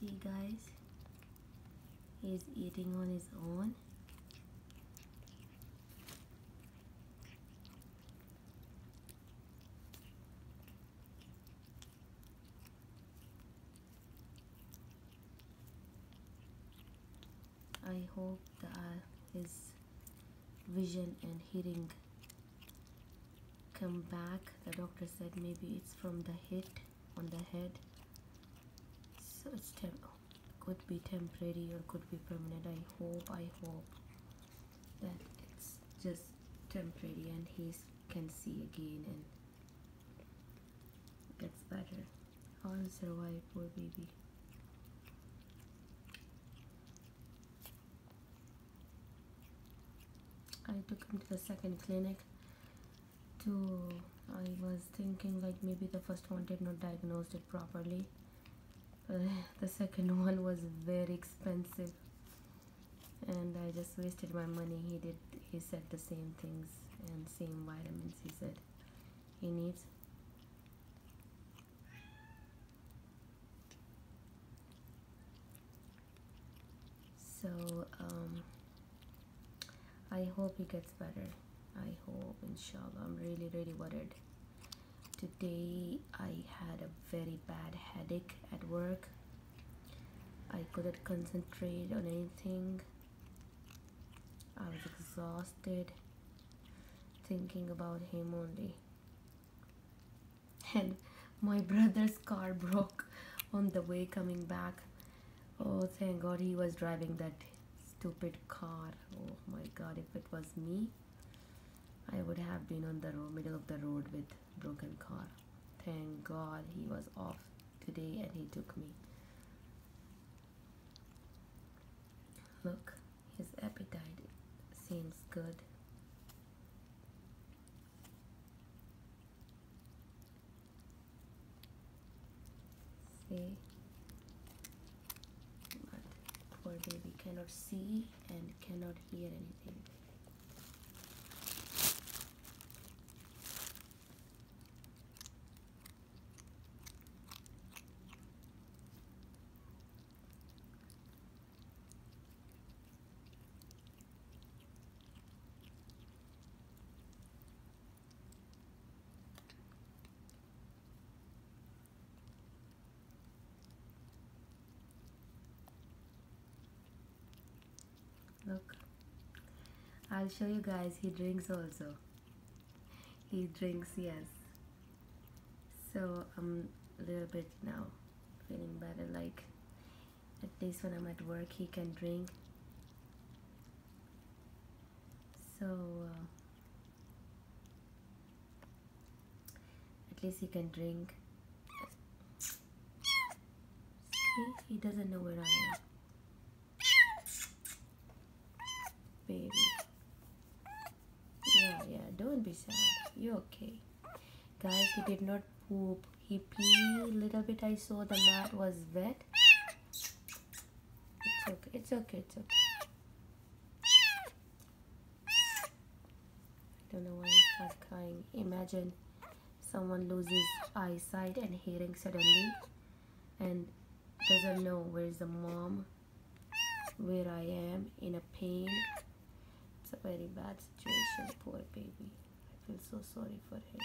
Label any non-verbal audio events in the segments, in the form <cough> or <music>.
See guys, he's eating on his own. I hope that his vision and hearing come back. The doctor said maybe it's from the hit on the head. It's tem- could be temporary or could be permanent. I hope, I hope that it's just temporary and he can see again and gets better. I'll survive, poor baby. I took him to the second clinic to I was thinking like maybe the first one did not diagnose it properly <sighs> the second one was very expensive and I just wasted my money he did he said the same things and same vitamins he said he needs so um I hope he gets better. I hope, inshallah. I'm really, really worried. Today I had a very bad headache at work. I couldn't concentrate on anything. I was exhausted thinking about him only. <laughs> And my brother's car broke on the way coming back. Oh, thank God he was driving that stupid car. Oh my god, if it was me, I would have been on the road, middle of the road with broken car. Thank God he was off today and he took me. Look, his appetite seems good. See? poor baby cannot see and cannot hear anything. look I'll show you guys he drinks also. He drinks yes. So I'm a little bit now feeling better like at least when I'm at work he can drink. So uh, at least he can drink. He doesn't know where I am. Baby. You're okay. Guys, he did not poop. He peed a little bit. I saw the mat was wet. It's okay. It's okay. It's okay. I don't know why he started crying. Imagine someone loses eyesight and hearing suddenly and doesn't know where's the mom, where I am in a pain it's a very bad situation, poor baby. Feel so sorry for him.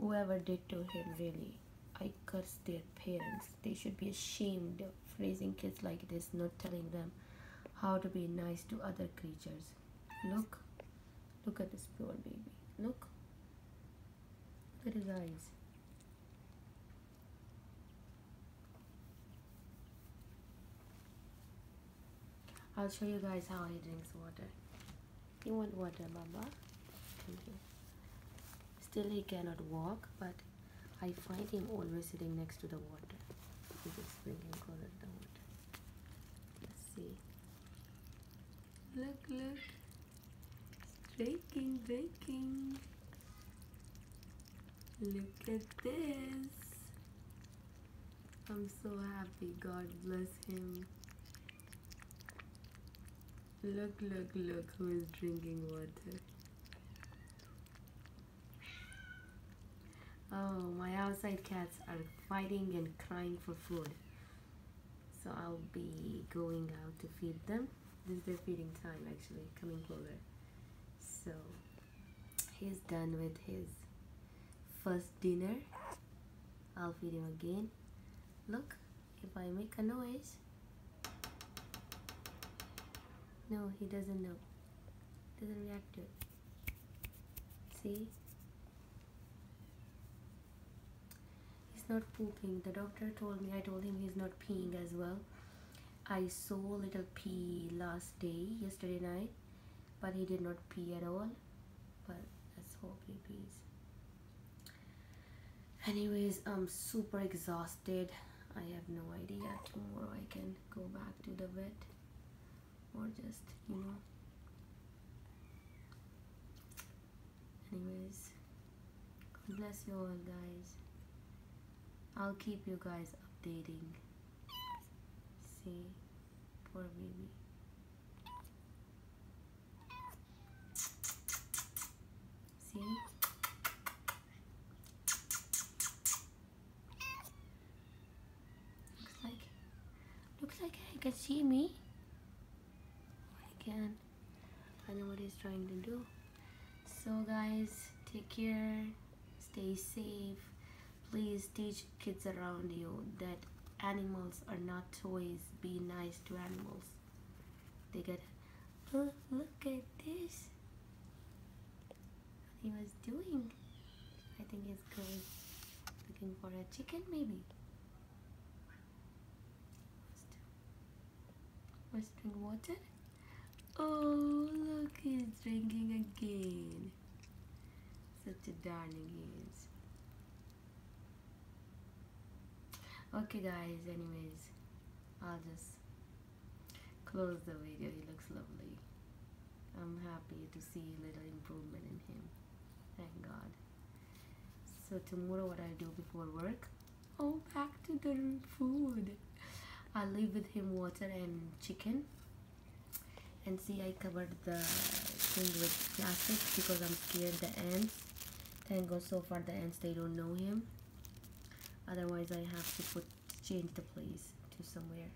Whoever did to him, really, I curse their parents. They should be ashamed of raising kids like this, not telling them how to be nice to other creatures. Look, look at this poor baby. Look, look at his eyes. I'll show you guys how he drinks water. You want water, Baba? Thank. Still he cannot walk, but I find him always sitting next to the water. He's just drinking cold the water. Let's see. Look, look. Drinking, drinking. Look at this. I'm so happy. God bless him. Look, look, look who is drinking water. Oh, my outside cats are fighting and crying for food. so I'll be going out to feed them. This is their feeding time actually coming closer. So he's done with his first dinner. I'll feed him again. Look if I make a noise. No he doesn't know. Doesn't react to it. See not pooping. The doctor told me I told him he's not peeing as well. I saw little pee last day yesterday night but he did not pee at all. But let's hope he pees. Anyways I'm super exhausted. I have no idea. Tomorrow I can go back to the vet or just you know. Anyways God bless you all guys I'll keep you guys updating. See poor baby. See? Looks like looks like he can see me. I can. I know what he's trying to do. So guys take care. Stay safe please teach kids around you that animals are not toys. Be nice to animals. They get oh, look at this. What he was doing. I think he's going looking for a chicken maybe. Must drink water. Oh look he's drinking again. Such a darling he is okay guys anyways I'll just close the video. He looks lovely. I'm happy to see a little improvement in him. Thank God. So tomorrow what I do before work? Oh back to the food. I'll leave with him water and chicken. And see I covered the thing with plastic because I'm scared the ants. Thank God so far the ants they don't know him otherwise I have to put change the place to somewhere.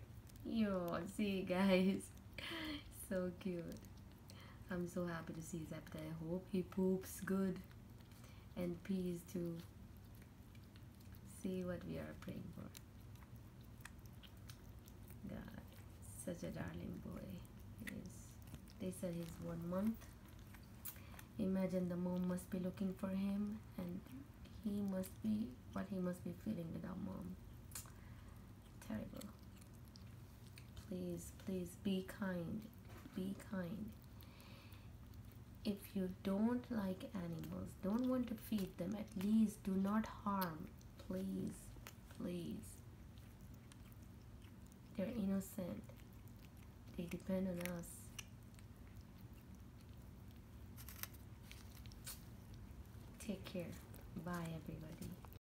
Yo see guys. <laughs> So cute. I'm so happy to see Zepta I hope he poops good and pees too. See what we are praying for. God such a darling boy he is. They said he's one month. Imagine the mom must be looking for him he must be what he must be feeling without mom. Terrible. Please please be kind. Be kind. If you don't like animals don't want to feed them at least do not harm. Please please. They're innocent. They depend on us. Take care Bye, everybody.